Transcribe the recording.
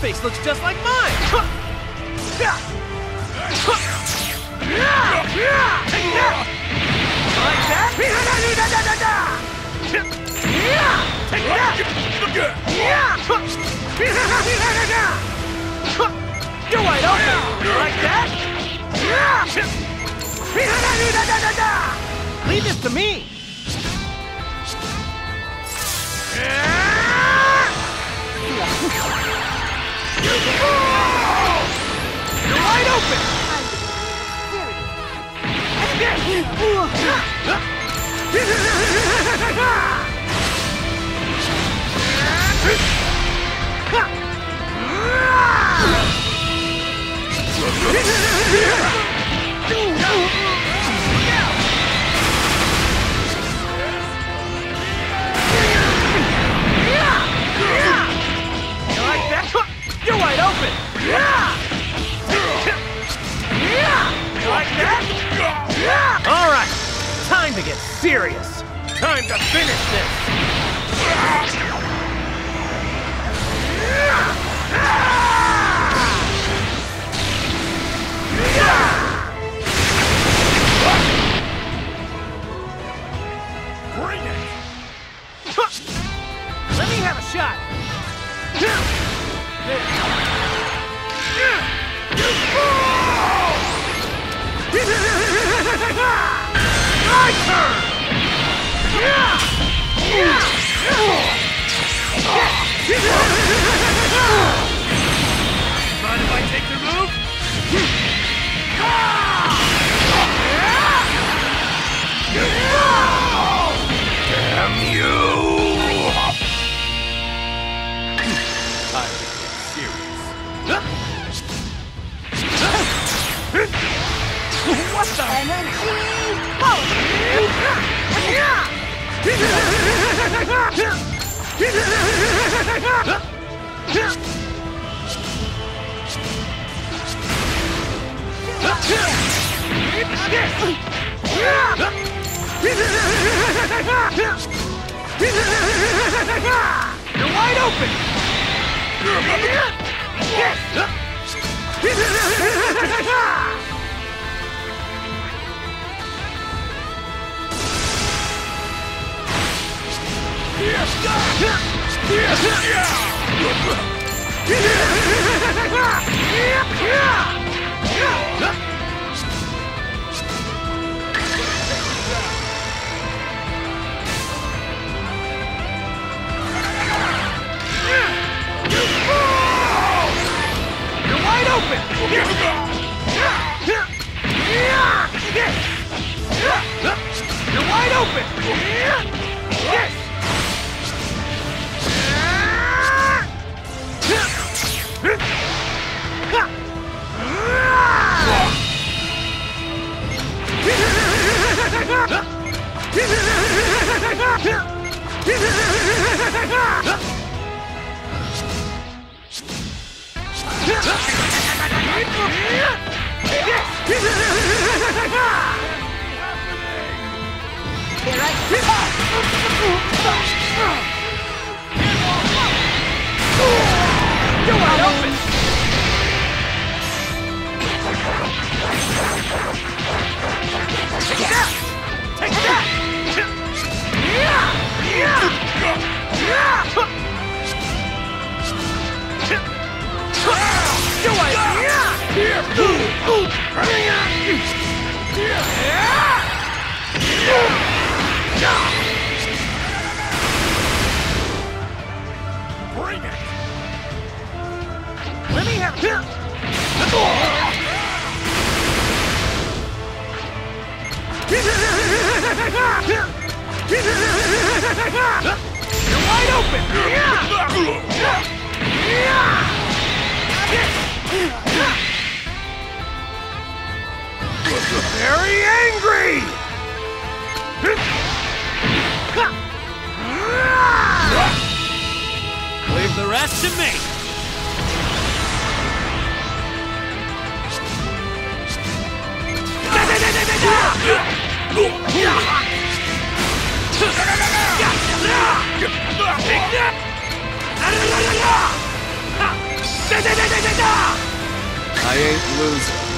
face looks just like mine! Like that? Take that! You're wide open! Like that? Leave this to me! Serious. Time to finish this. Bring it! Let me have a shot. My Mind serious. What the? Energy! You're! You're wide open! You're wide open! Here I Bring it! Let me have You're wide open! Angry! Leave the rest to me. I ain't losing.